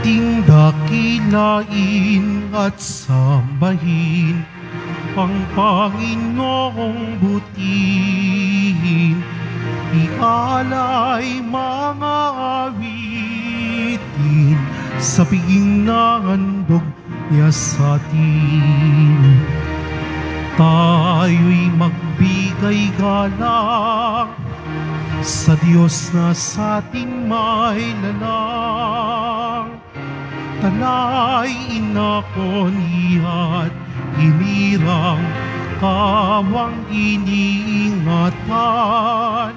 ating dakilain at sambahin ang Panginoong butihin. Ialay mga awitin sa piging na handog niya sa atin. Tayo'y magbigay galang sa Diyos na sa ating may lalang. Tanay inakonihat, hinirang kawang iniingatan.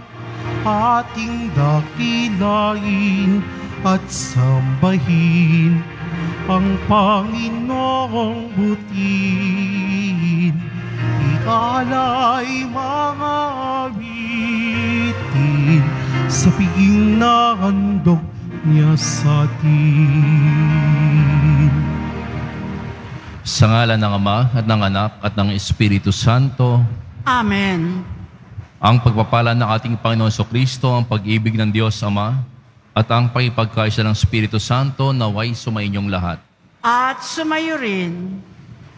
Ating dakilain at sambahin ang Panginoong butin. Ialay mga awitin sa piging na handog niya sa atin. Sa ngala ng Ama at ng Anak at ng Espiritu Santo, Amen. ang pagpapala ng ating Panginoon so Kristo, ang pag-ibig ng Diyos Ama, at ang pagpagkaisa ng Espiritu Santo naway sumainyong lahat. At sumayo rin.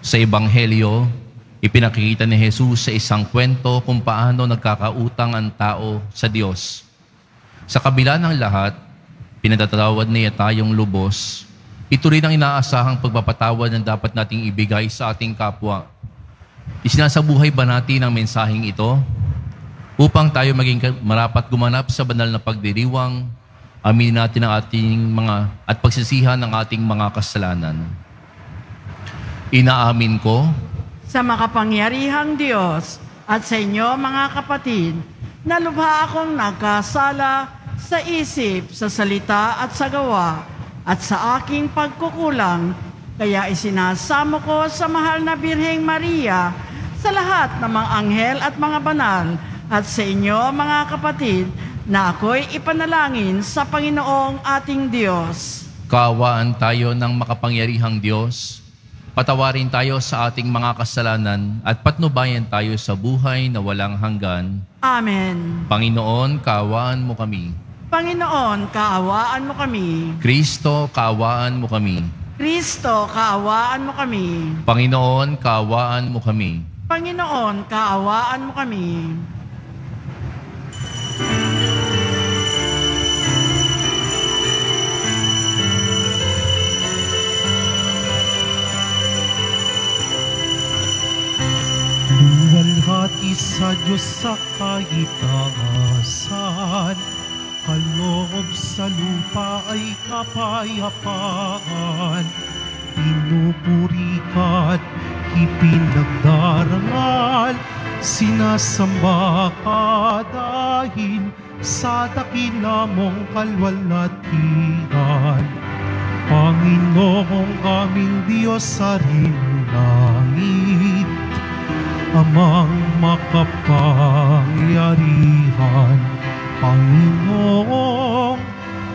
Sa Ebanghelyo, ipinakikita ni Jesus sa isang kwento kung paano nagkakautang ang tao sa Diyos. Sa kabila ng lahat, pinatatawad niya tayong lubos. Ito rin ang inaasahang pagpapatawad na dapat nating ibigay sa ating kapwa. Isinasabuhay ba natin ang mensaheng ito? Upang tayo maging marapat gumanap sa banal na pagdiriwang, aminin natin ang ating mga at pagsisihan ng ating mga kasalanan. Inaamin ko Sa makapangyarihang Diyos at sa inyo mga kapatid, na lubha akong nagkasala sa isip, sa salita at sa gawa, at sa aking pagkukulang, kaya isinasamo ko sa mahal na Birheng Maria, sa lahat ng mga anghel at mga banal, at sa inyo mga kapatid, na ako'y ipanalangin sa Panginoong ating Diyos. Kaawaan tayo ng makapangyarihang Diyos. Patawarin tayo sa ating mga kasalanan at patnubayan tayo sa buhay na walang hanggan. Amen. Panginoon, kaawaan mo kami. Panginoon, kaawaan mo kami. Kristo, kaawaan mo kami. Kristo, kaawaan mo kami. Panginoon, kaawaan mo kami. Panginoon, kaawaan mo kami. Luwalhati sa Diyos sa kaitaasan, kaloob sa lupa ay kapayapaan. Pinupuri ka't ipinagdarangal, sinasamba ka dahil sa dakila mong kalwalatian. Panginoong aming Diyos sa rin langit, Amang makapangyarihan, Panginoong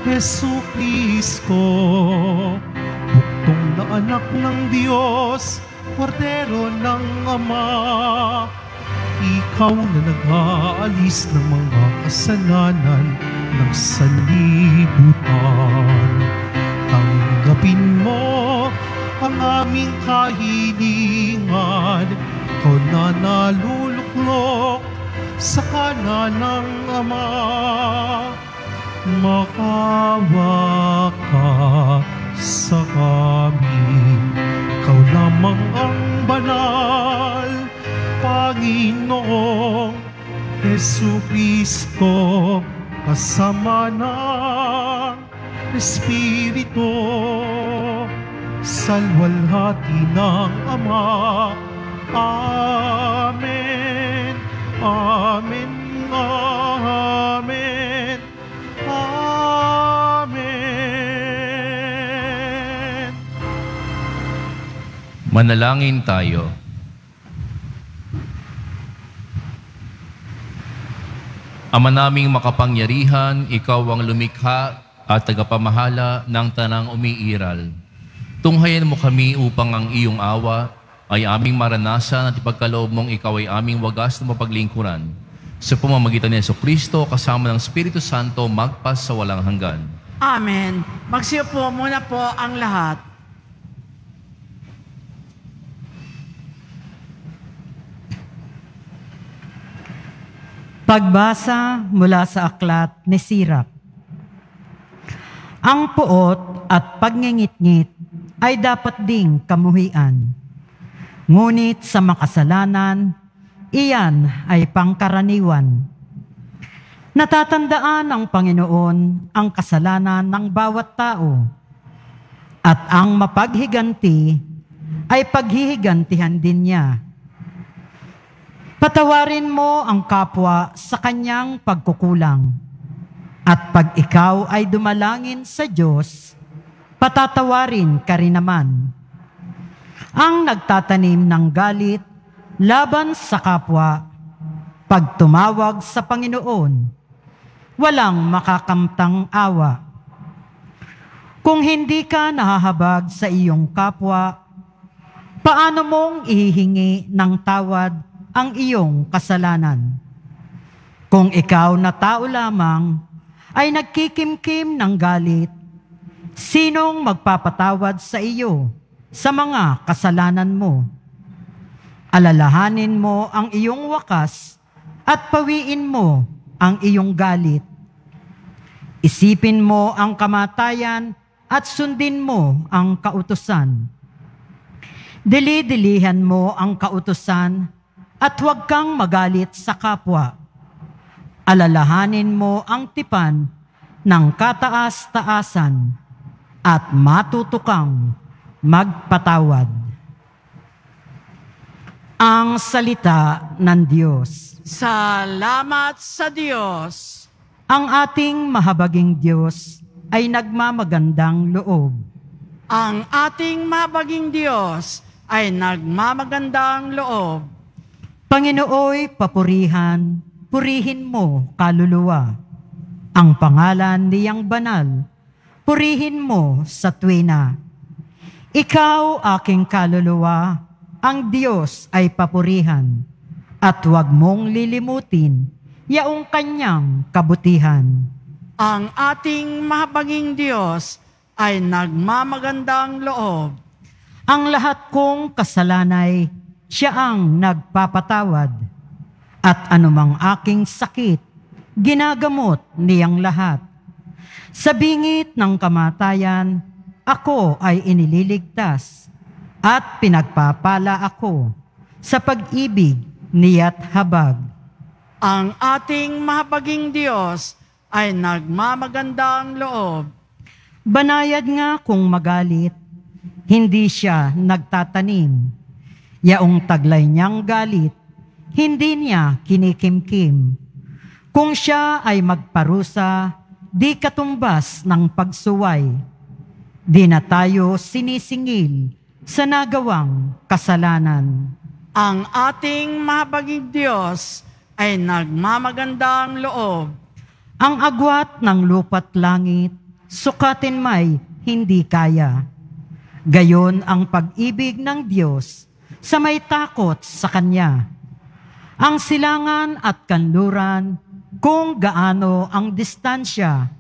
Heso Kristo, buktong na anak ng Diyos, kordero ng Ama, ikaw na nag-aalis ng mga kasalanan ng sanlibutan. Tanggapin mo ang aming kahilingan, ikaw na naluluklok sa kanan ng Ama. Makawa ka sa amin, ikaw lamang ang banal, Panginoong Yesu Kristo, kasama ng Espiritu, salwalhati ng Ama. Amen. Amen. Amen. Amen. Manalangin tayo. Ama naming makapangyarihan, ikaw ang lumikha at tagapamahala ng tanang umiiral. Tunghayan mo kami upang ang iyong awa ay aming maranasan at ipagkaloob mong ikaw ay aming wagas na mapaglingkuran. Sa pamamagitan ni Yeso Kristo, kasama ng Espiritu Santo, magpas sa walang hanggan. Amen. Magsiupo muna po ang lahat. Pagbasa mula sa aklat ni Sirach. Ang puot at pagngingit-ngit ay dapat ding kamuhian. Ngunit sa makasalanan, iyan ay pangkaraniwan. Natatandaan ng Panginoon ang kasalanan ng bawat tao at ang mapaghiganti ay paghihigantihan din niya. Patawarin mo ang kapwa sa kanyang pagkukulang. At pag ikaw ay dumalangin sa Diyos, patatawarin ka rin naman. Ang nagtatanim ng galit laban sa kapwa, pag tumawag sa Panginoon, walang makakamtang awa. Kung hindi ka nahahabag sa iyong kapwa, paano mong ihihingi ng tawad ang iyong kasalanan. Kung ikaw na tao lamang ay nagkikimkim ng galit, sinong magpapatawad sa iyo sa mga kasalanan mo? Alalahanin mo ang iyong wakas at pawiin mo ang iyong galit. Isipin mo ang kamatayan at sundin mo ang kautusan. Dili-dilihan mo ang kautusan at huwag kang magalit sa kapwa. Alalahanin mo ang tipan ng kataas-taasan at matutukang magpatawad. Ang salita ng Diyos. Salamat sa Diyos. Ang ating mahabaging Diyos ay nagmamagandang loob. Ang ating mabaging Diyos ay nagmamagandang loob. Panginooy papurihan, purihin mo kaluluwa. Ang pangalan niyang banal, purihin mo sa tuwina. Ikaw aking kaluluwa, ang Diyos ay papurihan, at huwag mong lilimutin yaong kanyang kabutihan. Ang ating mahabaging Diyos ay nagmamagandang loob. Ang lahat kong kasalanay, siya ang nagpapatawad. At anumang aking sakit, ginagamot niyang lahat. Sa bingit ng kamatayan, ako ay inililigtas at pinagpapala ako sa pag-ibig niya't habag. Ang ating mahabaging Diyos ay nagmamagandang loob. Banayad nga kung magalit, hindi siya nagtatanim Yaong taglay niyang galit, hindi niya kinikimkim. Kung siya ay magparusa, di katumbas ng pagsuway. Di na tayo sinisingil sa nagawang kasalanan. Ang ating mahabaging Diyos ay nagmamagandang loob. Ang agwat ng lupat langit, sukatin may hindi kaya. Gayon ang pag-ibig ng Diyos sa may takot sa Kanya. Ang silangan at kanluran, kung gaano ang distansya,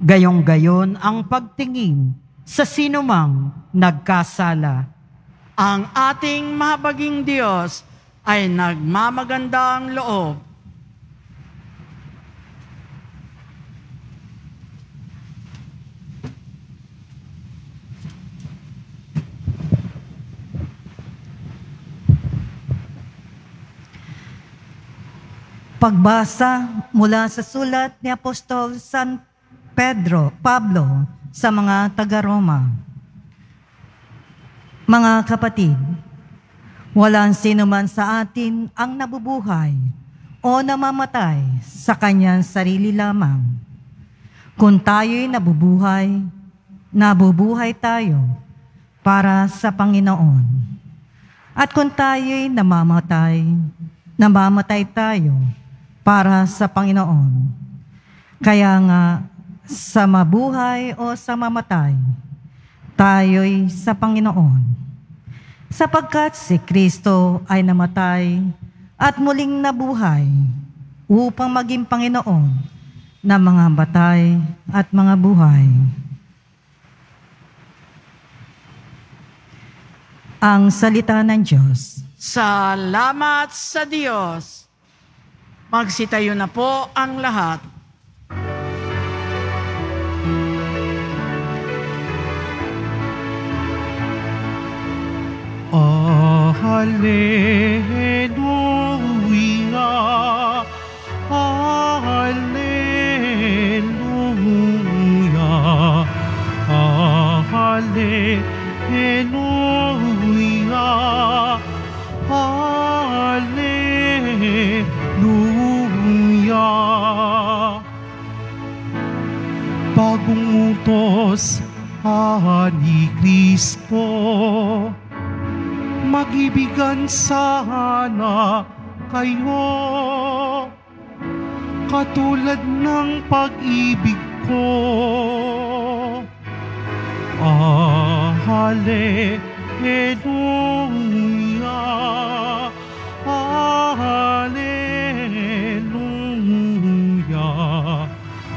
gayong-gayon ang pagtingin sa sinumang nagkasala. Ang ating mahabaging Diyos ay nagmamagandang loob. Pagbasa mula sa sulat ni Apostol San Pedro, Pablo sa mga taga-Roma. Mga kapatid, walang sino man sa atin ang nabubuhay o namamatay sa kanyang sarili lamang. Kung tayo'y nabubuhay, nabubuhay tayo para sa Panginoon. At kung tayo'y namamatay, namamatay tayo para sa Panginoon. Kaya nga, sa mabuhay o sa mamatay, tayo'y sa Panginoon. Sapagkat si Kristo ay namatay at muling nabuhay upang maging Panginoon na mga batay at mga buhay. Ang salita ng Diyos. Salamat sa Diyos. Magsitayo na po ang lahat. Hallelujah. Ah, Hallelujah. Ah, Hallelujah. Hallelujah. Bagong utos, ah, ni Kristo magibigan sana kayo katulad ng pag-ibig ko. Ah, hallelujah. Ah, hallelujah.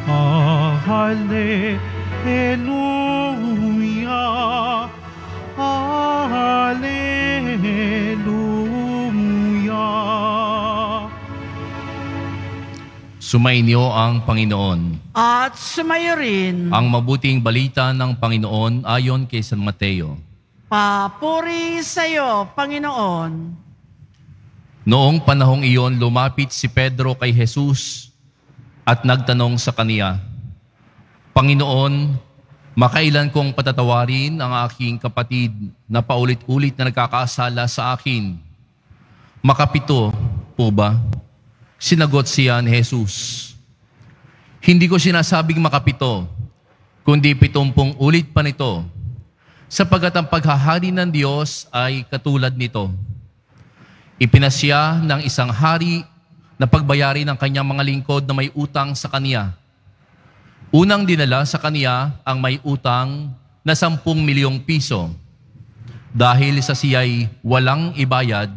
Ah, hallelujah. Sumainyo ang Panginoon. At sumayo rin, Ang mabuting balita ng Panginoon ayon kay San Mateo. papuri sa iyo, Panginoon. Noong panahong iyon, lumapit si Pedro kay Jesus at nagtanong sa kaniya, Panginoon, makailan kong patatawarin ang aking kapatid na paulit-ulit na nagkakasala sa akin? Makapito po ba? Sinagot siya ni Jesus. Hindi ko sinasabing makapito, kundi pitumpong ulit pa nito, sapagat ang paghahari ng Diyos ay katulad nito. Ipinasya ng isang hari na pagbayari ng kanyang mga lingkod na may utang sa kaniya. Unang dinala sa kaniya ang may utang na sampung milyong piso. Dahil sa siya'y walang ibayad,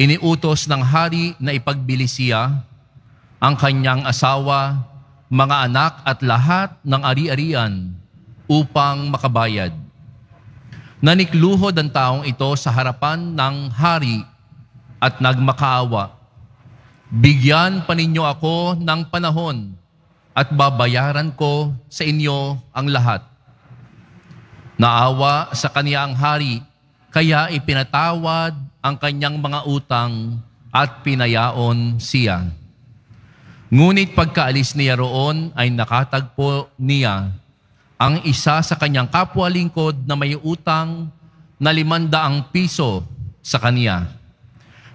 iniutos ng hari na ipagbili siya ang kanyang asawa, mga anak at lahat ng ari-arian upang makabayad. Nanikluhod ang taong ito sa harapan ng hari at nagmakaawa. Bigyan pa ninyo ako ng panahon at babayaran ko sa inyo ang lahat. Naawa sa kaniya ang hari, kaya ipinatawad ang kanyang mga utang at pinayaon siya. Ngunit pagkaalis niya roon ay nakatagpo niya ang isa sa kanyang kapwa lingkod na may utang na limandaang piso sa kaniya.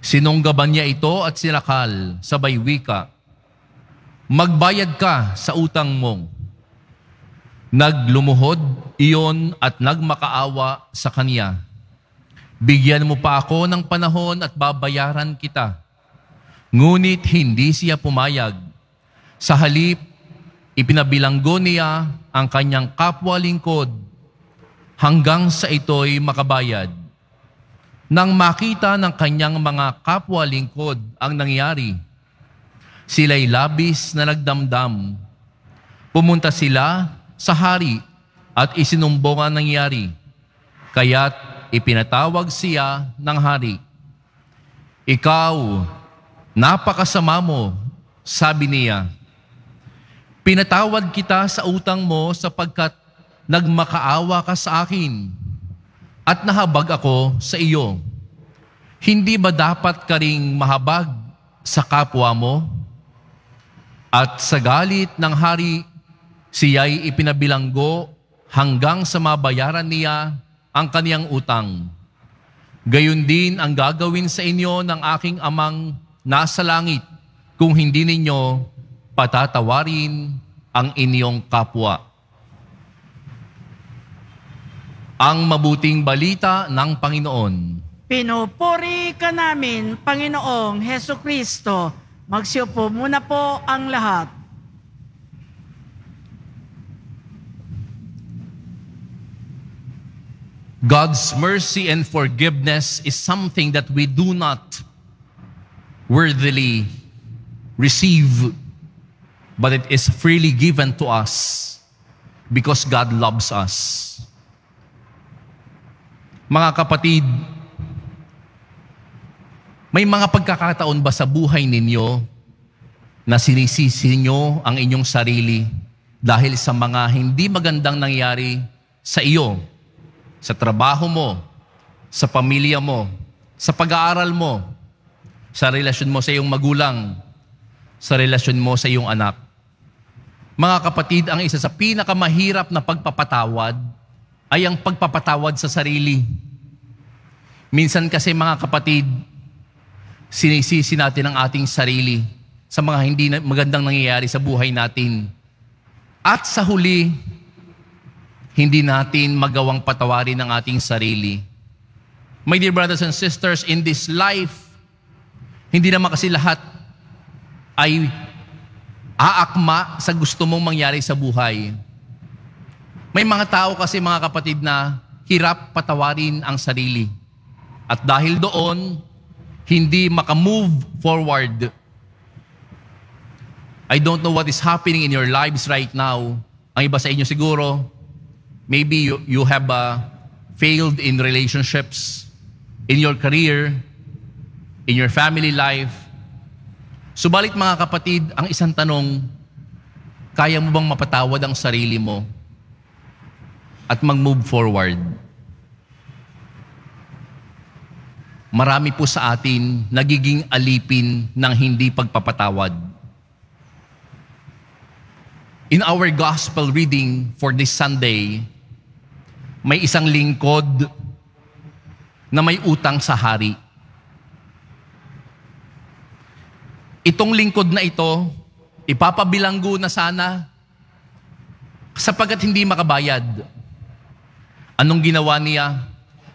Sinunggaban niya ito at sinakal sa baywika. Magbayad ka sa utang mong. Naglumuhod iyon at nagmakaawa sa kaniya. Bigyan mo pa ako ng panahon at babayaran kita. Ngunit hindi siya pumayag. Sa halip, ipinabilanggo niya ang kanyang kapwa lingkod hanggang sa ito'y makabayad. Nang makita ng kanyang mga kapwa lingkod ang nangyari, sila'y labis na nagdamdam. Pumunta sila sa hari at isinumbong ang nangyari. Kaya't ipinatawag siya ng hari. Ikaw, napakasama mo, sabi niya. Pinatawad kita sa utang mo sapagkat nagmakaawa ka sa akin at nahabag ako sa iyo. Hindi ba dapat ka mahabag sa kapwa mo? At sa galit ng hari, siya'y ipinabilanggo hanggang sa mabayaran niya ang kaniyang utang. Gayon din ang gagawin sa inyo ng aking amang nasa langit kung hindi ninyo patatawarin ang inyong kapwa. Ang mabuting balita ng Panginoon. Pinupuri ka namin, Panginoong Heso Kristo. Magsiupo muna po ang lahat. God's mercy and forgiveness is something that we do not worthily receive. but it is freely given to us because God loves us. Mga kapatid, may mga pagkakataon ba sa buhay ninyo na sinisisi nyo ang inyong sarili dahil sa mga hindi magandang nangyari sa iyo, sa trabaho mo, sa pamilya mo, sa pag-aaral mo, sa relasyon mo sa iyong magulang, sa relasyon mo sa iyong anak. Mga kapatid, ang isa sa pinakamahirap na pagpapatawad ay ang pagpapatawad sa sarili. Minsan kasi mga kapatid, sinisisi natin ang ating sarili sa mga hindi magandang nangyayari sa buhay natin. At sa huli, hindi natin magawang patawarin ang ating sarili. My dear brothers and sisters, in this life, hindi naman kasi lahat ay aakma sa gusto mong mangyari sa buhay. May mga tao kasi mga kapatid na hirap patawarin ang sarili. At dahil doon, hindi makamove forward. I don't know what is happening in your lives right now. Ang iba sa inyo siguro, maybe you, you have uh, failed in relationships, in your career, in your family life. Subalit mga kapatid, ang isang tanong, kaya mo bang mapatawad ang sarili mo at mag-move forward? Marami po sa atin nagiging alipin ng hindi pagpapatawad. In our gospel reading for this Sunday, may isang lingkod na may utang sa hari. Itong lingkod na ito, ipapabilanggo na sana sapagkat hindi makabayad. Anong ginawa niya?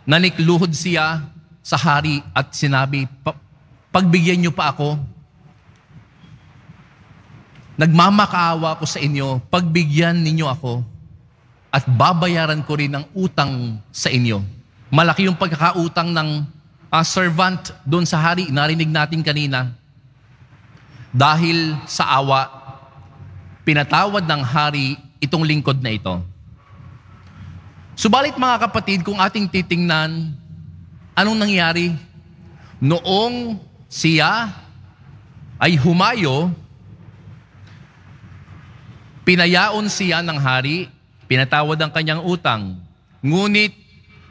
Nanikluhod siya sa hari at sinabi, "Pa- pagbigyan niyo pa ako. Nagmamakaawa ko sa inyo, pagbigyan ninyo ako at babayaran ko rin ang utang sa inyo. Malaki yung pagkakautang ng ah, servant doon sa hari, narinig natin kanina. Dahil sa awa, pinatawad ng hari itong lingkod na ito. Subalit mga kapatid, kung ating titingnan, anong nangyari? Noong siya ay humayo, pinayaon siya ng hari, pinatawad ang kanyang utang. Ngunit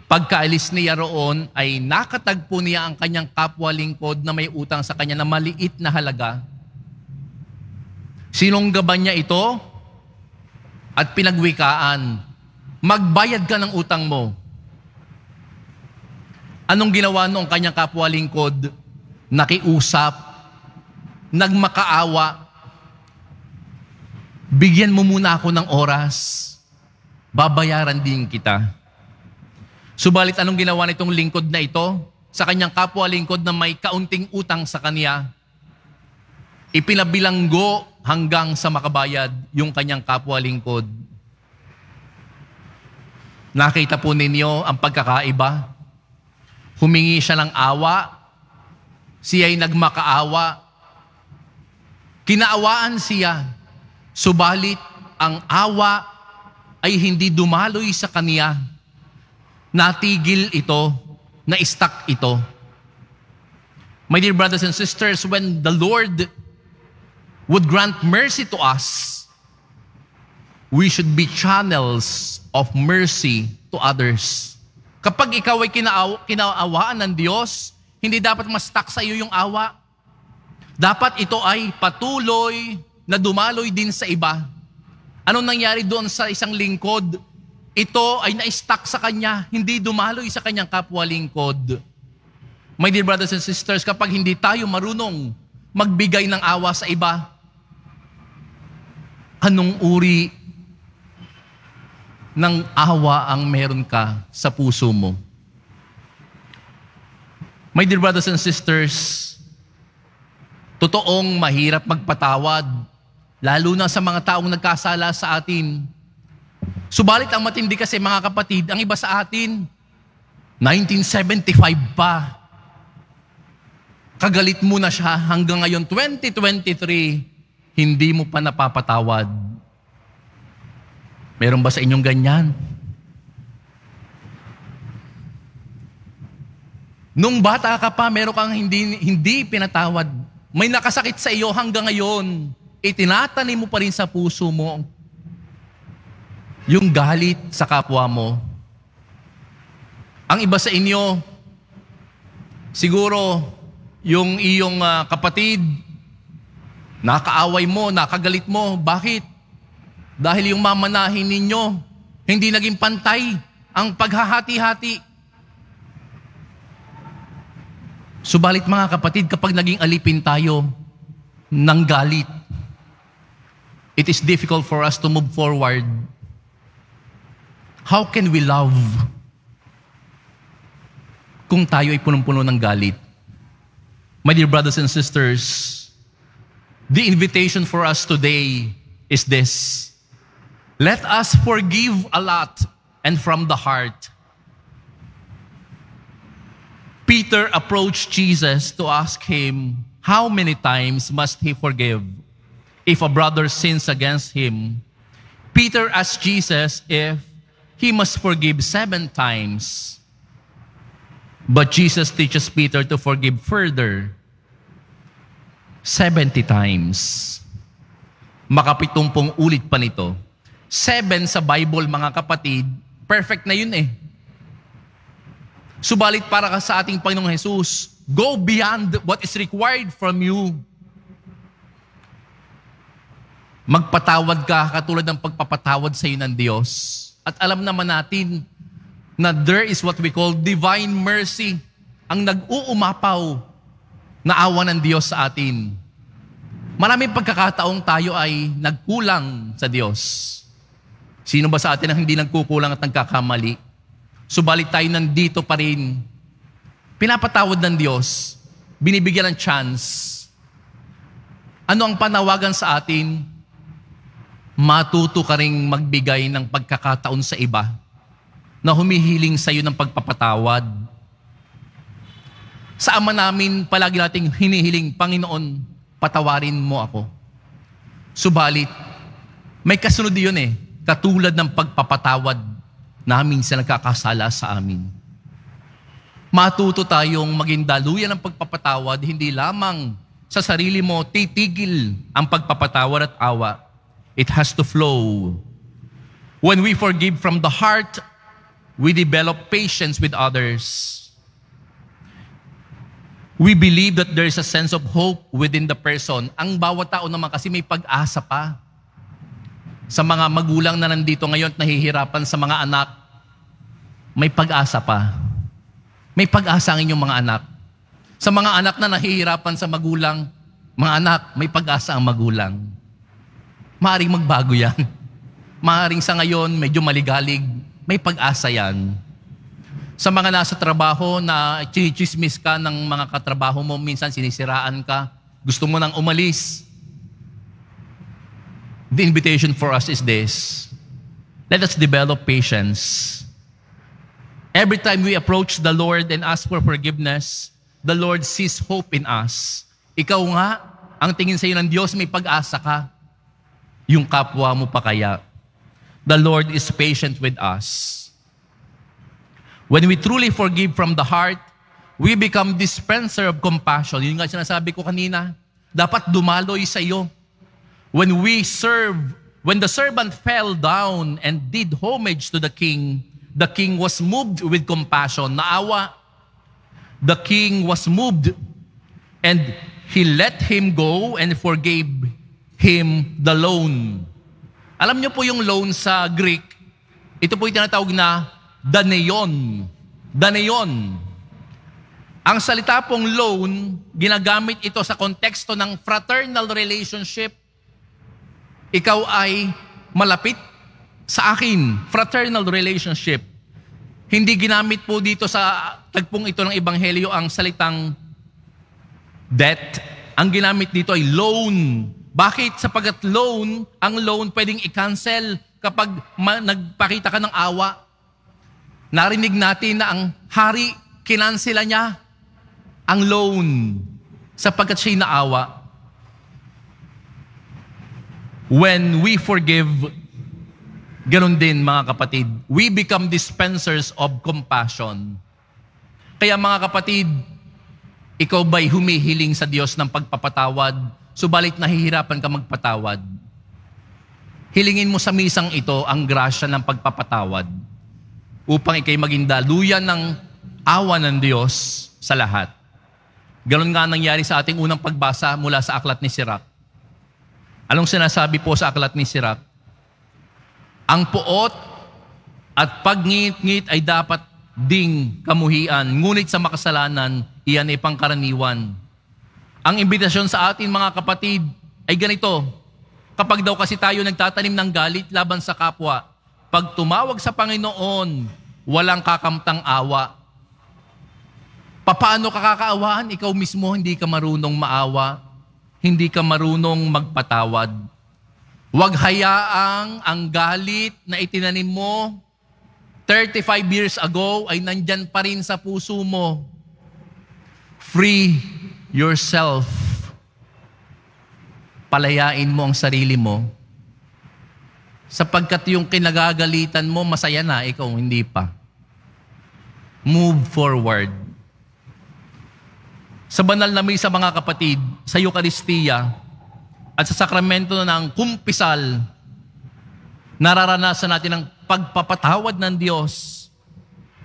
pagkaalis niya roon ay nakatagpo niya ang kanyang kapwa lingkod na may utang sa kanya na maliit na halaga. Sinunggaban niya ito at pinagwikaan, magbayad ka ng utang mo. Anong ginawa noong kanyang kapwa lingkod? Nakiusap, nagmakaawa, bigyan mo muna ako ng oras, babayaran din kita. Subalit anong ginawa nitong lingkod na ito sa kanyang kapwa lingkod na may kaunting utang sa kanya? Ipinabilanggo hanggang sa makabayad yung kanyang kapwa lingkod. Nakita po ninyo ang pagkakaiba. Humingi siya ng awa. Siya ay nagmakaawa. Kinaawaan siya. Subalit ang awa ay hindi dumaloy sa kanya. Natigil ito, na-stuck ito. My dear brothers and sisters, when the Lord would grant mercy to us, we should be channels of mercy to others. Kapag ikaw ay kinaaw, kinaawaan ng Diyos, hindi dapat ma-stuck sa iyo yung awa. Dapat ito ay patuloy na dumaloy din sa iba. Anong nangyari doon sa isang lingkod? Ito ay na-stuck sa kanya, hindi dumaloy sa kanyang kapwa lingkod. My dear brothers and sisters, kapag hindi tayo marunong magbigay ng awa sa iba, anong uri ng awa ang meron ka sa puso mo? My dear brothers and sisters, totoong mahirap magpatawad, lalo na sa mga taong nagkasala sa atin. Subalit ang matindi kasi mga kapatid, ang iba sa atin, 1975 pa. Kagalit mo na siya hanggang ngayon, 2023, hindi mo pa napapatawad. Meron ba sa inyong ganyan? Nung bata ka pa, meron kang hindi, hindi pinatawad. May nakasakit sa iyo hanggang ngayon. Itinatanim mo pa rin sa puso mo yung galit sa kapwa mo. Ang iba sa inyo, siguro, yung iyong uh, kapatid, nakaaway mo, nakagalit mo. Bakit? Dahil yung mamanahin ninyo, hindi naging pantay ang paghahati-hati. Subalit mga kapatid, kapag naging alipin tayo ng galit, it is difficult for us to move forward. How can we love kung tayo ay punong-puno ng galit? My dear brothers and sisters, the invitation for us today is this. Let us forgive a lot and from the heart. Peter approached Jesus to ask him, How many times must he forgive if a brother sins against him? Peter asked Jesus if he must forgive seven times. But Jesus teaches Peter to forgive further 70 times. Makapitumpong ulit pa nito. Seven sa Bible, mga kapatid, perfect na yun eh. Subalit para ka sa ating Panginoong Jesus, go beyond what is required from you. Magpatawad ka katulad ng pagpapatawad sa iyo ng Diyos. At alam naman natin na there is what we call divine mercy, ang nag-uumapaw na awa ng Diyos sa atin. Maraming pagkakataong tayo ay nagkulang sa Diyos. Sino ba sa atin ang hindi nagkukulang at nagkakamali? Subalit tayo nandito pa rin. Pinapatawad ng Diyos. Binibigyan ng chance. Ano ang panawagan sa atin? Matuto ka ring magbigay ng pagkakataon sa iba na humihiling sa iyo ng pagpapatawad. Sa ama namin, palagi nating hinihiling, Panginoon, patawarin mo ako. Subalit, may kasunod yun eh, katulad ng pagpapatawad namin sa nagkakasala sa amin. Matuto tayong maging daluyan ng pagpapatawad, hindi lamang sa sarili mo titigil ang pagpapatawad at awa. It has to flow. When we forgive from the heart, we develop patience with others. We believe that there is a sense of hope within the person. Ang bawat tao naman kasi may pag-asa pa sa mga magulang na nandito ngayon at nahihirapan sa mga anak, may pag-asa pa. May pag-asa ang inyong mga anak. Sa mga anak na nahihirapan sa magulang, mga anak, may pag-asa ang magulang. Maaring magbago yan. Maaring sa ngayon, medyo maligalig, may pag-asa yan. Sa mga nasa trabaho na chinichismis ka ng mga katrabaho mo, minsan sinisiraan ka, gusto mo nang umalis, The invitation for us is this. Let us develop patience. Every time we approach the Lord and ask for forgiveness, the Lord sees hope in us. Ikaw nga, ang tingin sa iyo ng Diyos, may pag-asa ka. Yung kapwa mo pa kaya. The Lord is patient with us. When we truly forgive from the heart, we become dispenser of compassion. Yun nga sinasabi ko kanina. Dapat dumaloy sa iyo when we serve, when the servant fell down and did homage to the king, the king was moved with compassion. Naawa. The king was moved and he let him go and forgave him the loan. Alam niyo po yung loan sa Greek, ito po yung tinatawag na daneon. Daneon. Ang salita pong loan, ginagamit ito sa konteksto ng fraternal relationship ikaw ay malapit sa akin, fraternal relationship. Hindi ginamit po dito sa tagpong ito ng Ebanghelyo ang salitang debt. Ang ginamit dito ay loan. Bakit? Sapagat loan, ang loan pwedeng i-cancel kapag ma- nagpakita ka ng awa. Narinig natin na ang hari, kinansela niya ang loan sapagkat siya'y naawa. When we forgive, ganun din mga kapatid, we become dispensers of compassion. Kaya mga kapatid, ikaw ba'y humihiling sa Diyos ng pagpapatawad, subalit nahihirapan ka magpatawad? Hilingin mo sa misang ito ang grasya ng pagpapatawad upang ikay maging daluyan ng awa ng Diyos sa lahat. Ganon nga nangyari sa ating unang pagbasa mula sa aklat ni Sirach. Anong sinasabi po sa aklat ni Sirach? Ang puot at pagngit-ngit ay dapat ding kamuhian, ngunit sa makasalanan, iyan ay pangkaraniwan. Ang imbitasyon sa atin mga kapatid ay ganito, Kapag daw kasi tayo nagtatanim ng galit laban sa kapwa, pag tumawag sa Panginoon, walang kakamtang awa. Paano ka kakaawaan? Ikaw mismo hindi ka marunong maawa, hindi ka marunong magpatawad. Huwag hayaang ang galit na itinanim mo 35 years ago ay nandyan pa rin sa puso mo. Free yourself palayain mo ang sarili mo sapagkat yung kinagagalitan mo, masaya na, ikaw hindi pa. Move forward. Sa banal na misa mga kapatid, sa Eukaristiya at sa sakramento ng kumpisal, nararanasan natin ang pagpapatawad ng Diyos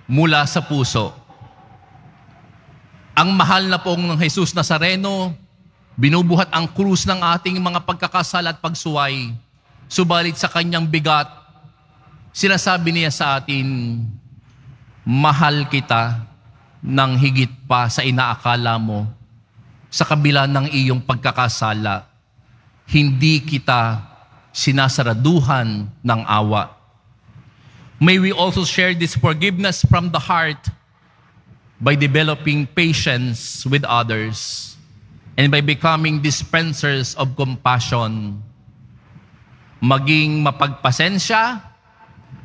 mula sa puso. Ang mahal na pong ng Jesus Nazareno, Binubuhat ang krus ng ating mga pagkakasal at pagsuway. Subalit sa kanyang bigat, sinasabi niya sa atin, mahal kita ng higit pa sa inaakala mo. Sa kabila ng iyong pagkakasala, hindi kita sinasaraduhan ng awa. May we also share this forgiveness from the heart by developing patience with others and by becoming dispensers of compassion, maging mapagpasensya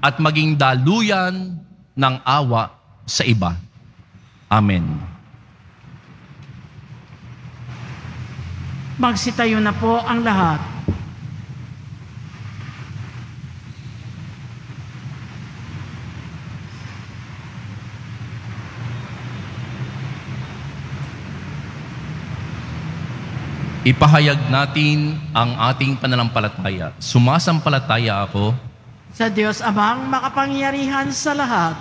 at maging daluyan ng awa sa iba. Amen. Magsitayo na po ang lahat. Ipahayag natin ang ating pananampalataya. Sumasampalataya ako Sa Diyos Amang makapangyarihan sa lahat,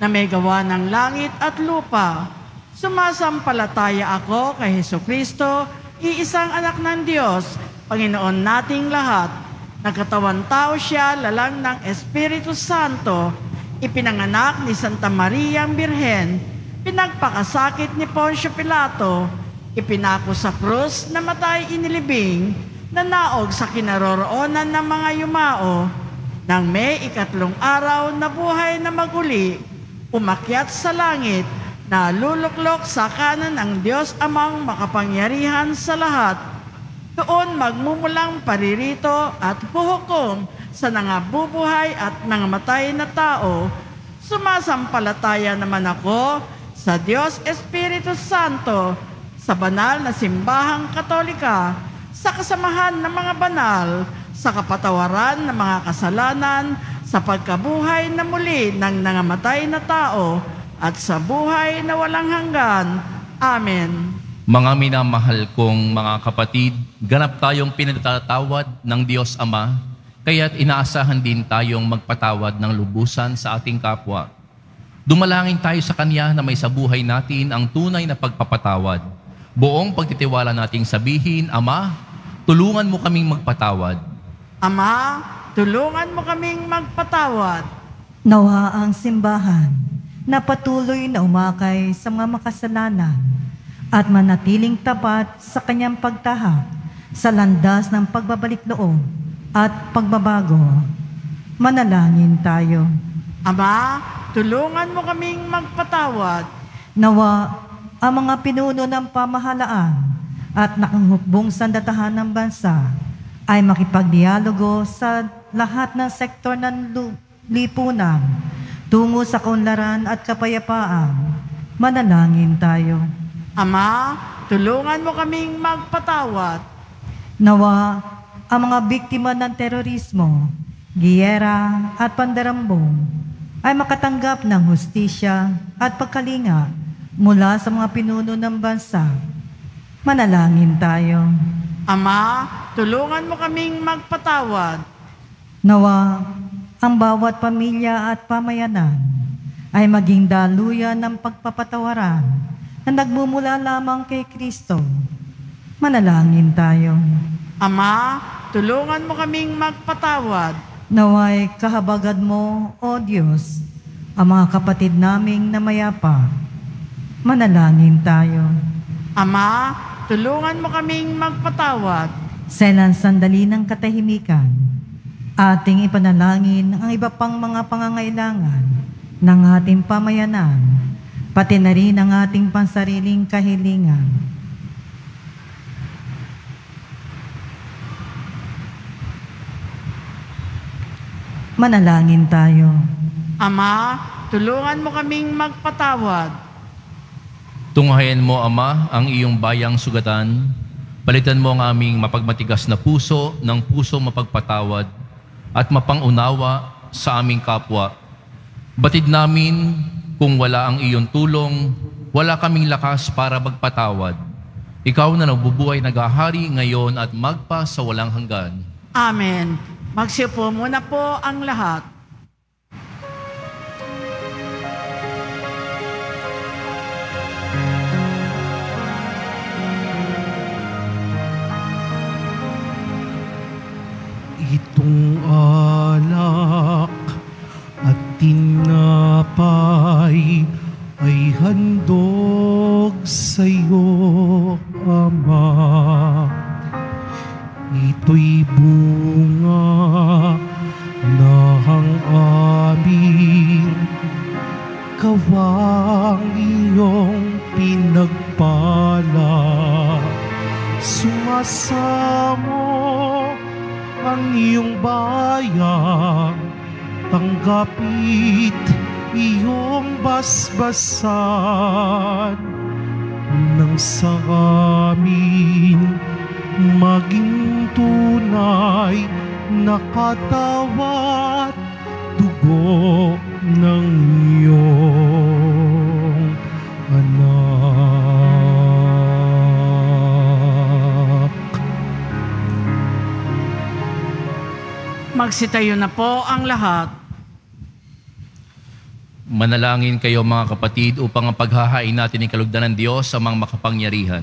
na may gawa ng langit at lupa, sumasampalataya ako kay Heso Kristo, iisang anak ng Diyos, Panginoon nating lahat. Nagkatawan tao siya, lalang ng Espiritu Santo, ipinanganak ni Santa Maria ang Birhen, pinagpakasakit ni Poncio Pilato, ipinako sa krus, namatay inilibing, nanaog sa kinaroroonan ng mga yumao, nang may ikatlong araw na buhay na maguli, umakyat sa langit, na luluklok sa kanan ng Diyos amang makapangyarihan sa lahat. Doon magmumulang paririto at huhukom sa nangabubuhay at nangamatay na tao. Sumasampalataya naman ako sa Diyos Espiritu Santo, sa banal na simbahang katolika, sa kasamahan ng mga banal, sa kapatawaran ng mga kasalanan, sa pagkabuhay na muli ng nangamatay na tao, at sa buhay na walang hanggan. Amen. Mga minamahal kong mga kapatid, ganap tayong pinatatawad ng Diyos Ama, kaya't inaasahan din tayong magpatawad ng lubusan sa ating kapwa. Dumalangin tayo sa Kanya na may sa buhay natin ang tunay na pagpapatawad. Buong pagtitiwala nating sabihin, Ama, tulungan mo kaming magpatawad. Ama, tulungan mo kaming magpatawad. Nawa ang simbahan na patuloy na umakay sa mga makasalanan at manatiling tapat sa kanyang pagtahak sa landas ng pagbabalik loob at pagbabago. Manalangin tayo. Ama, tulungan mo kaming magpatawad. Nawa ang mga pinuno ng pamahalaan at nakahukbong sandatahan ng bansa ay makipagdialogo sa lahat ng sektor ng lipunan tungo sa kaunlaran at kapayapaan. Manalangin tayo. Ama, tulungan mo kaming magpatawad. Nawa ang mga biktima ng terorismo, giyera at pandarambong ay makatanggap ng hustisya at pagkalinga mula sa mga pinuno ng bansa. Manalangin tayo. Ama, tulungan mo kaming magpatawad Nawa, ang bawat pamilya at pamayanan ay maging daluyan ng pagpapatawaran na nagmumula lamang kay Kristo. Manalangin tayo. Ama, tulungan mo kaming magpatawad Naway kahabagad mo, O Diyos, ang mga kapatid naming namayapa. Manalangin tayo. Ama, tulungan mo kaming magpatawad Sa ilang sandali ng katahimikan, ating ipanalangin ang iba pang mga pangangailangan ng ating pamayanan, pati na rin ang ating pansariling kahilingan. Manalangin tayo. Ama, tulungan mo kaming magpatawad Tunghayan mo, Ama, ang iyong bayang sugatan. Palitan mo ang aming mapagmatigas na puso ng puso mapagpatawad at mapangunawa sa aming kapwa. Batid namin kung wala ang iyong tulong, wala kaming lakas para magpatawad. Ikaw na nagbubuhay nagahari ngayon at magpa sa walang hanggan. Amen. Magsipo muna po ang lahat. Itong alak Magsitayo na po ang lahat. Manalangin kayo mga kapatid upang ang paghahain natin ng kalugdan ng Diyos sa mga makapangyarihan.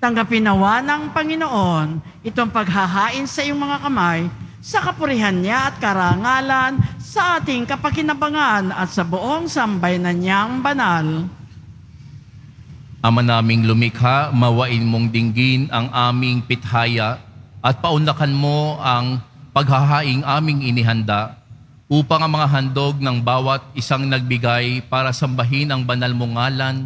Tanggapin nawa ng Panginoon itong paghahain sa iyong mga kamay sa kapurihan niya at karangalan sa ating kapakinabangan at sa buong sambayanan niyang banal. Ama naming lumikha, mawain mong dinggin ang aming pithaya at paunlakan mo ang paghahaing aming inihanda upang ang mga handog ng bawat isang nagbigay para sambahin ang banal mong ngalan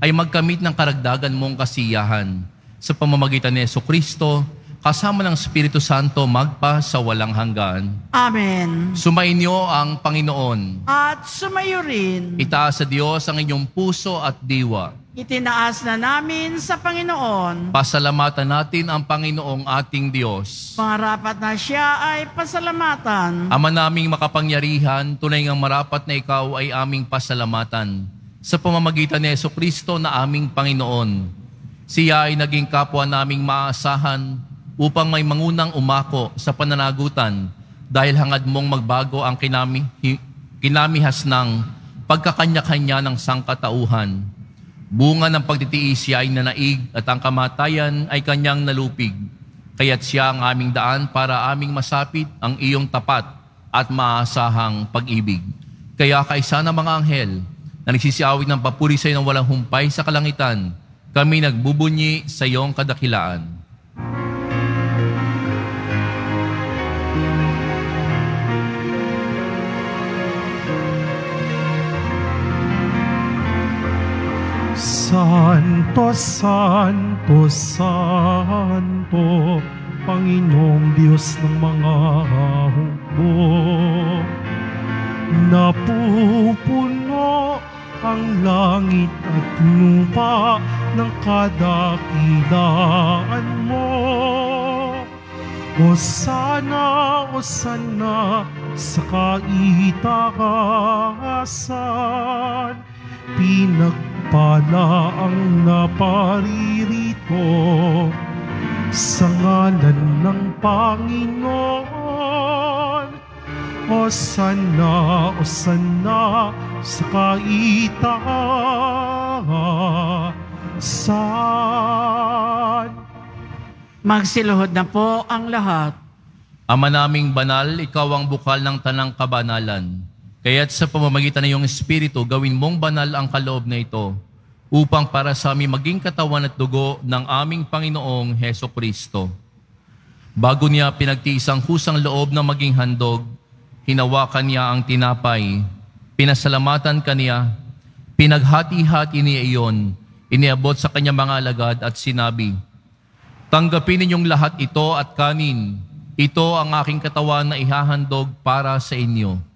ay magkamit ng karagdagan mong kasiyahan sa pamamagitan ni Yeso Kristo kasama ng Espiritu Santo magpa sa walang hanggan. Amen. Sumainyo ang Panginoon. At sumayo rin, Itaas sa Diyos ang inyong puso at diwa. Itinaas na namin sa Panginoon. Pasalamatan natin ang Panginoong ating Diyos. Pangarapat na siya ay pasalamatan. Ama naming makapangyarihan, tunay ngang marapat na ikaw ay aming pasalamatan sa pamamagitan ni Yeso Kristo na aming Panginoon. Siya ay naging kapwa naming maasahan upang may mangunang umako sa pananagutan dahil hangad mong magbago ang kinami, kinamihas ng pagkakanya-kanya ng sangkatauhan. Bunga ng pagtitiis siya ay nanaig at ang kamatayan ay kanyang nalupig. Kaya't siya ang aming daan para aming masapit ang iyong tapat at maasahang pag-ibig. Kaya kaisa ng mga anghel na nagsisiawit ng papuri sa iyo ng walang humpay sa kalangitan, kami nagbubunyi sa iyong kadakilaan. Santo, Santo, Santo, Panginoong Diyos ng mga hukbo. Napupuno ang langit at lupa ng kadakilaan mo. O sana, o sana, sa kaitaasan, pinagpala ang naparirito sa ngalan ng Panginoon. O sana, o sana, sa kaitaasan. Magsiluhod na po ang lahat. Ama naming banal, ikaw ang bukal ng tanang kabanalan. Kaya't sa pamamagitan ng iyong Espiritu, gawin mong banal ang kaloob na ito upang para sa aming maging katawan at dugo ng aming Panginoong Heso Kristo. Bago niya pinagtiis ang kusang loob na maging handog, hinawakan niya ang tinapay, pinasalamatan kaniya, pinaghati-hati niya iyon, iniabot sa kanyang mga alagad at sinabi, Tanggapin ninyong lahat ito at kanin. Ito ang aking katawan na ihahandog para sa inyo.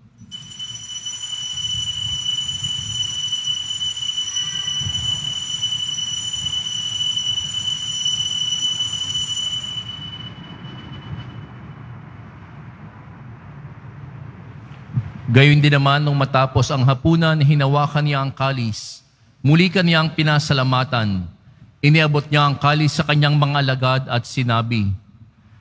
Gayon din naman nung matapos ang hapunan, hinawakan niya ang kalis. Muli kaniyang pinasalamatan. Iniabot niya ang kalis sa kanyang mga alagad at sinabi,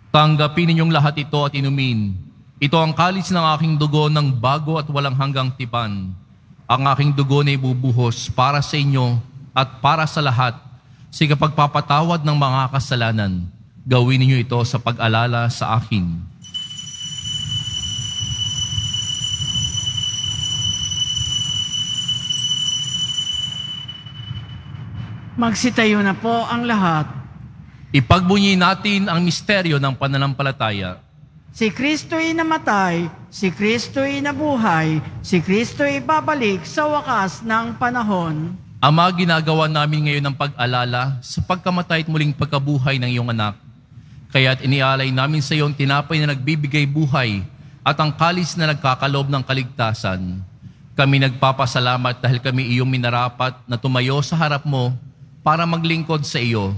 Tanggapin ninyong lahat ito at inumin. Ito ang kalis ng aking dugo ng bago at walang hanggang tipan. Ang aking dugo na ibubuhos para sa inyo at para sa lahat sa kapagpapatawad ng mga kasalanan. Gawin ninyo ito sa pag-alala sa akin. Magsitayo na po ang lahat. Ipagbunyi natin ang misteryo ng pananampalataya. Si Kristo'y namatay, si Kristo'y nabuhay, si Kristo'y babalik sa wakas ng panahon. Ama, ginagawa namin ngayon ng pag-alala sa pagkamatay at muling pagkabuhay ng iyong anak. Kaya't inialay namin sa iyo ang tinapay na nagbibigay buhay at ang kalis na nagkakalob ng kaligtasan. Kami nagpapasalamat dahil kami iyong minarapat na tumayo sa harap mo para maglingkod sa iyo.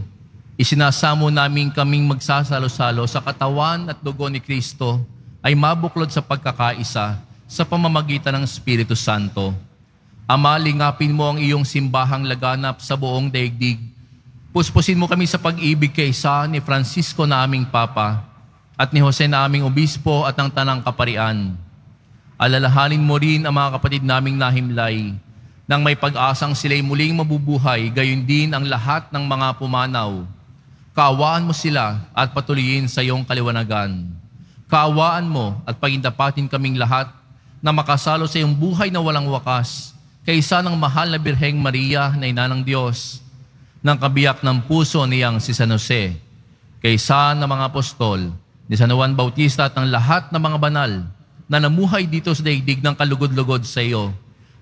Isinasamo namin kaming magsasalo-salo sa katawan at dugo ni Kristo ay mabuklod sa pagkakaisa sa pamamagitan ng Espiritu Santo. Ama, lingapin mo ang iyong simbahang laganap sa buong daigdig. Puspusin mo kami sa pag-ibig kay isa ni Francisco na aming Papa at ni Jose na aming Obispo at ng Tanang Kaparian. Alalahanin mo rin ang mga kapatid naming nahimlay nang may pag-asang sila'y muling mabubuhay, gayon din ang lahat ng mga pumanaw. Kaawaan mo sila at patuloyin sa iyong kaliwanagan. Kaawaan mo at pagindapatin kaming lahat na makasalo sa iyong buhay na walang wakas kaysa ng mahal na Birheng Maria na ina ng Diyos, ng kabiyak ng puso niyang si San Jose, kaysa ng mga apostol, ni San Juan Bautista at ng lahat ng mga banal na namuhay dito sa daigdig ng kalugod-lugod sa iyo,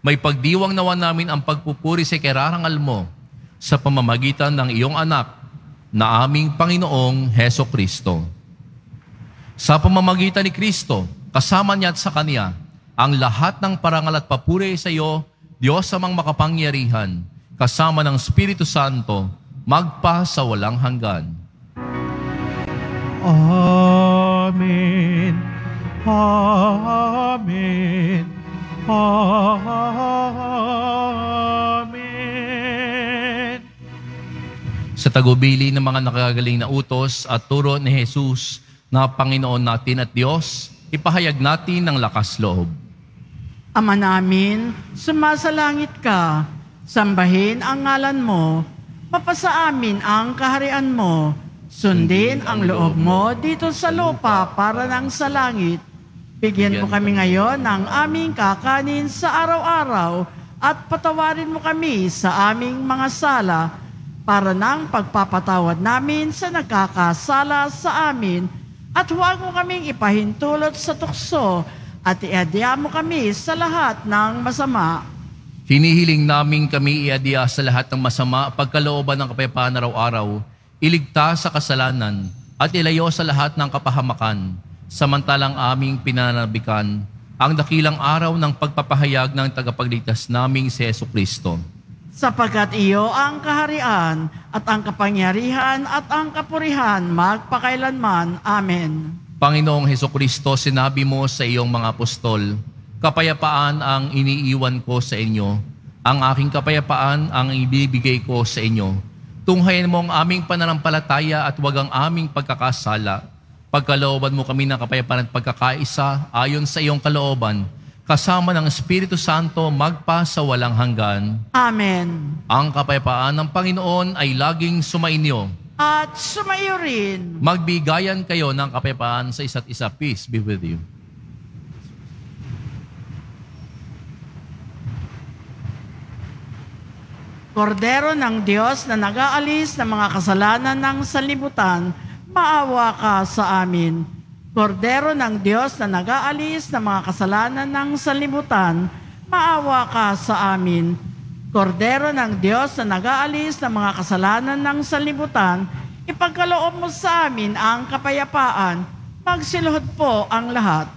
may pagdiwang nawa namin ang pagpupuri sa kararangal mo sa pamamagitan ng iyong anak na aming Panginoong Heso Kristo. Sa pamamagitan ni Kristo, kasama niya at sa Kanya, ang lahat ng parangal at papuri sa iyo, Diyos amang makapangyarihan, kasama ng Espiritu Santo, magpa sa walang hanggan. Amen. Amen. Amen. Sa tagubili ng mga nakagaling na utos at turo ni Jesus na Panginoon natin at Diyos, ipahayag natin ng lakas loob. Ama namin, sumasalangit ka, sambahin ang ngalan mo, mapasa amin ang kaharian mo, sundin ang loob mo dito sa lupa para nang sa langit. Bigyan mo kami. ngayon ng aming kakanin sa araw-araw at patawarin mo kami sa aming mga sala para nang pagpapatawad namin sa nagkakasala sa amin. At huwag mo kaming ipahintulot sa tukso at iadya mo kami sa lahat ng masama. Hinihiling namin kami iadya sa lahat ng masama pagkalooban ng kapayapaan araw-araw, iligtas sa kasalanan at ilayo sa lahat ng kapahamakan, samantalang aming pinanabikan ang dakilang araw ng pagpapahayag ng tagapagligtas naming si Yesu Kristo. sapagkat iyo ang kaharian at ang kapangyarihan at ang kapurihan magpakailanman. Amen. Panginoong Heso Kristo, sinabi mo sa iyong mga apostol, kapayapaan ang iniiwan ko sa inyo. Ang aking kapayapaan ang ibibigay ko sa inyo. Tunghayin mo ang aming pananampalataya at huwag ang aming pagkakasala. Pagkalooban mo kami ng kapayapaan at pagkakaisa ayon sa iyong kalooban, kasama ng Espiritu Santo magpa sa walang hanggan. Amen. Ang kapayapaan ng Panginoon ay laging sumainyo. At sumayo rin. Magbigayan kayo ng kapayapaan sa isa't isa. Peace be with you. Kordero ng Diyos na nag-aalis ng mga kasalanan ng sanlibutan, maawa ka sa amin. Kordero ng Diyos na nag-aalis ng mga kasalanan ng sanlibutan, maawa ka sa amin. Kordero ng Diyos na nag-aalis ng mga kasalanan ng sanlibutan, ipagkaloob mo sa amin ang kapayapaan. Magsiluhod po ang lahat.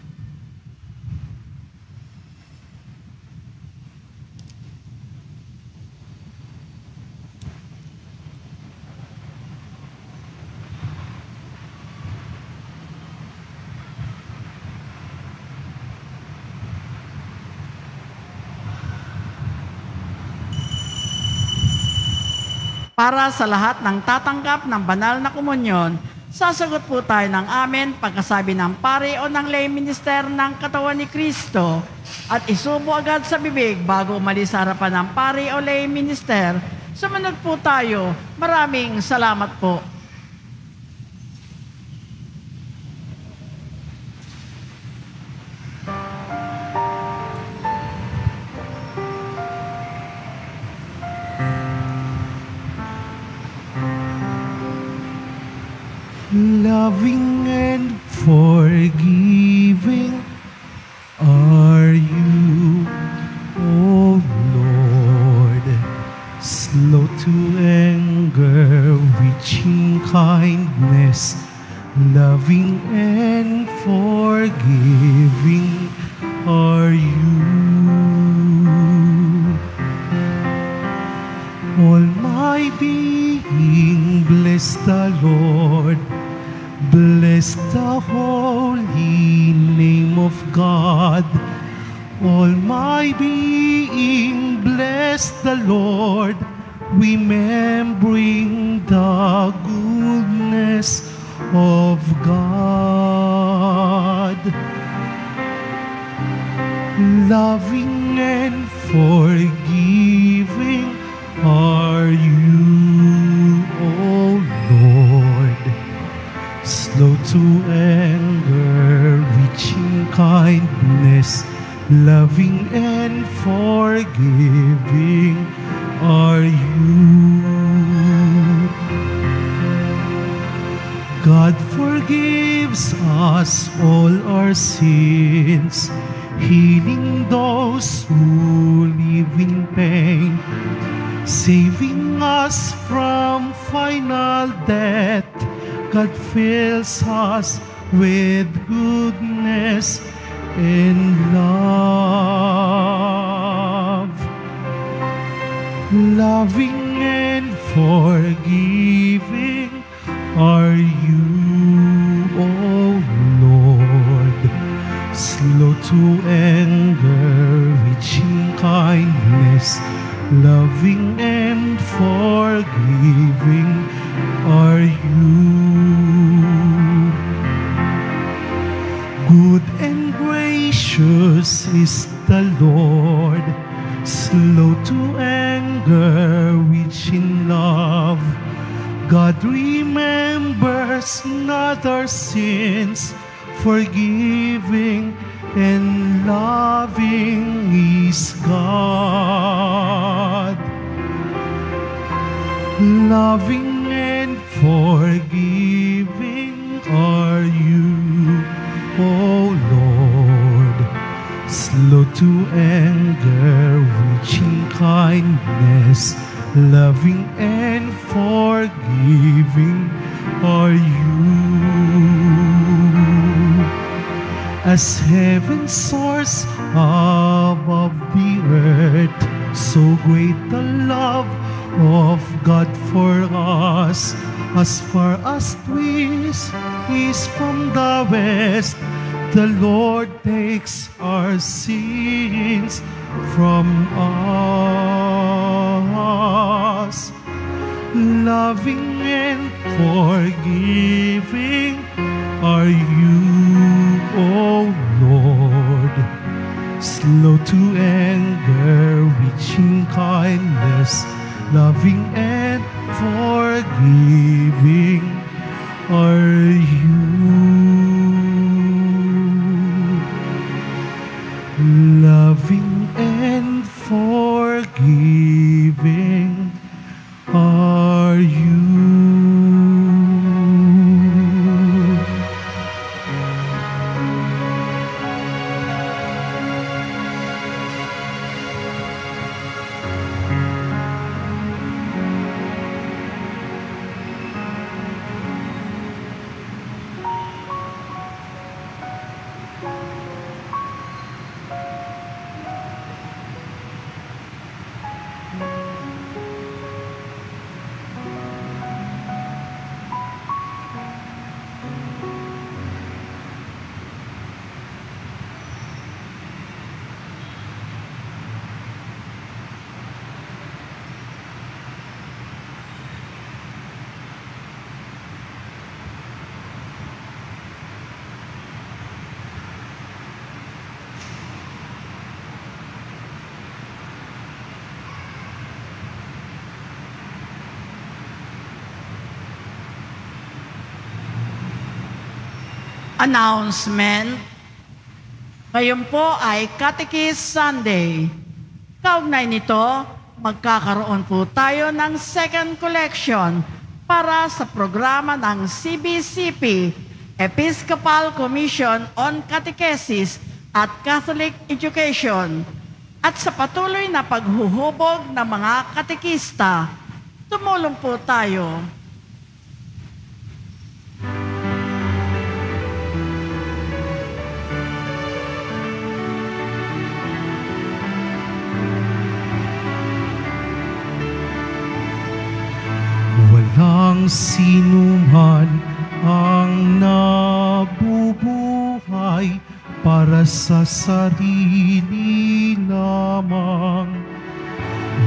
Para sa lahat ng tatanggap ng banal na komunyon, sasagot po tayo ng amen pagkasabi ng pare o ng lay minister ng katawan ni Kristo at isubo agad sa bibig bago umalis sa harapan ng pare o lay minister. Sumunod po tayo. Maraming salamat po. Loving and forgiving are you, O Lord. Slow to anger, rich in kindness, loving and forgiving are you. All my being, bless the Lord. Bless the holy name of God. All my being, bless the Lord. Remembering the goodness of God. Loving and forgiving are you, O. Slow to anger, rich in kindness, loving and forgiving are you. God forgives us all our sins, healing those who live in pain, saving us from final death. God fills us with goodness and love loving and forgiving are you, O Lord. Slow to anger, reaching kindness, loving and gracious is the Lord, slow to anger, rich in love. God remembers not our sins, forgiving and loving is God. Loving and forgiving are you, Slow to anger, reaching kindness, loving and forgiving are you. As heaven soars above the earth, so great the love of God for us. As far as east is from the west, the Lord takes our sins from us. Loving and forgiving are you, O Lord. Slow to anger, reaching kindness, loving and forgiving are you. Announcement. Ngayon po ay Catechist Sunday. Kaugnay nito, magkakaroon po tayo ng second collection para sa programa ng CBCP, Episcopal Commission on Catechesis at Catholic Education. At sa patuloy na paghuhubog ng mga katekista, tumulong po tayo Walang sinuman ang nabubuhay para sa sarili lamang.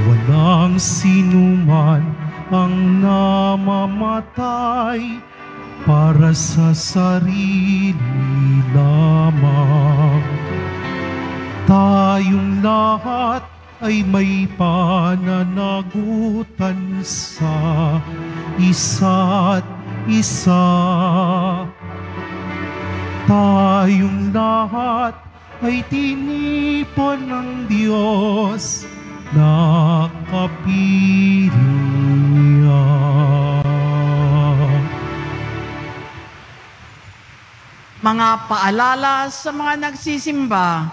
Walang sinuman ang namamatay para sa sarili lamang. Tayong lahat ay may pananagutan sa isa't isa. Tayong lahat ay tinipon ng Diyos na kapiling niya. mga paalala sa mga nagsisimba.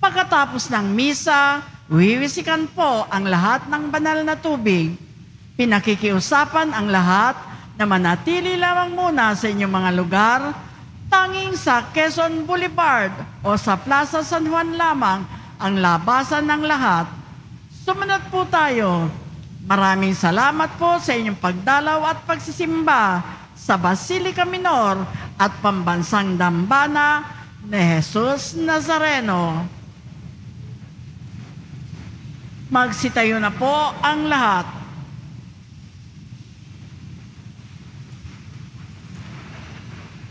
Pagkatapos ng misa, wiwisikan po ang lahat ng banal na tubig. Pinakikiusapan ang lahat na manatili lamang muna sa inyong mga lugar, tanging sa Quezon Boulevard o sa Plaza San Juan lamang ang labasan ng lahat. Sumunod po tayo. Maraming salamat po sa inyong pagdalaw at pagsisimba sa Basilica Minor at Pambansang Dambana ni Jesus Nazareno. Magsitayo na po ang lahat.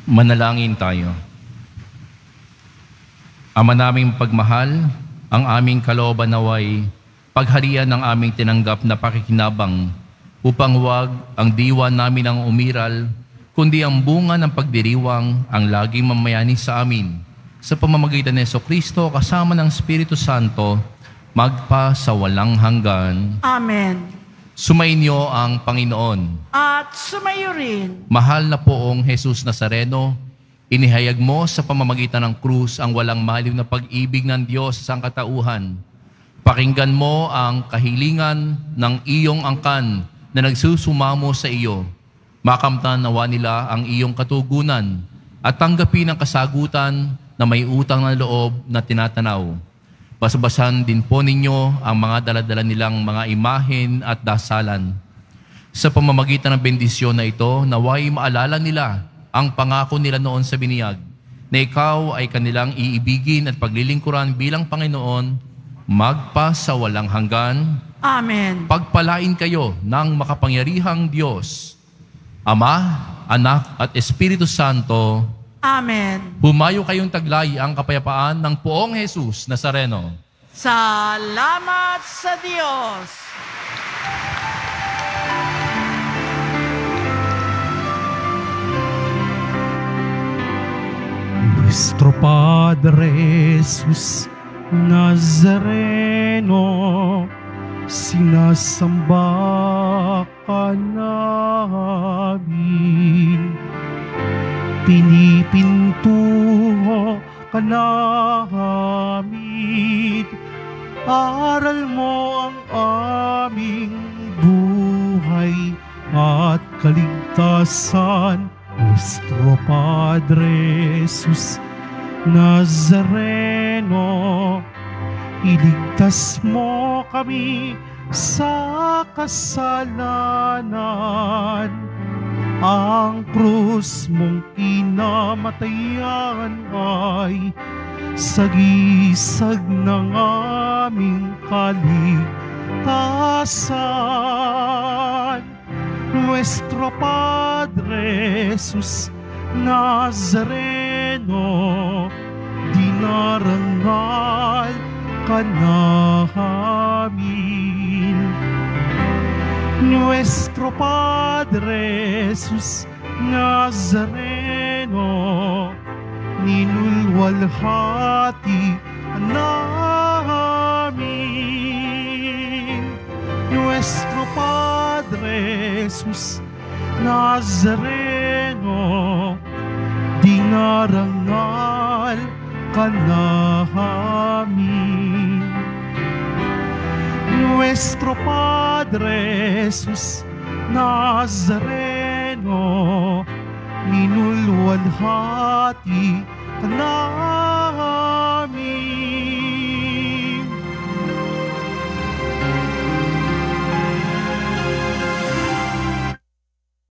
Manalangin tayo. Ama naming pagmahal, ang aming kalooban naway, pagharian ng aming tinanggap na pakikinabang upang huwag ang diwa namin ang umiral, kundi ang bunga ng pagdiriwang ang laging mamayani sa amin. sa pamamagitan ni Kristo kasama ng Espiritu Santo, magpa sa walang hanggan. Amen. Sumainyo ang Panginoon. At sumayo rin. Mahal na poong Jesus Nazareno, inihayag mo sa pamamagitan ng krus ang walang maliw na pag-ibig ng Diyos sa sangkatauhan. Pakinggan mo ang kahilingan ng iyong angkan na nagsusumamo sa iyo. Makamtan nawa nila ang iyong katugunan at tanggapin ang kasagutan na may utang ng loob na tinatanaw. Basabasan din po ninyo ang mga daladala nilang mga imahen at dasalan. Sa pamamagitan ng bendisyon na ito, naway maalala nila ang pangako nila noon sa biniyag, na ikaw ay kanilang iibigin at paglilingkuran bilang Panginoon, magpa sa walang hanggan, Amen. pagpalain kayo ng makapangyarihang Diyos, Ama, Anak at Espiritu Santo, Amen. humayo kayong taglay ang kapayapaan ng poong Jesus Nazareno. Salamat sa Diyos. Nuestro Padre Jesus Nazareno, sinasamba ka namin. Pinipintuho ka namin. Aral mo ang aming buhay at kaligtasan. Nuestro Padre Jesus Nazareno, iligtas mo kami sa kasalanan. Ang krus mong kinamatayan ay sagisag ng aming kaligtasan. Nuestro Padre Jesus Nazareno, dinarangal ka namin. Nuestro Padre Jesus Nazareno, ninulwalhati namin. Nuestro Padre Jesus Nazareno, dinarangal ka namin nuestro Padre Jesús Nazareno, minulwalhati ka namin.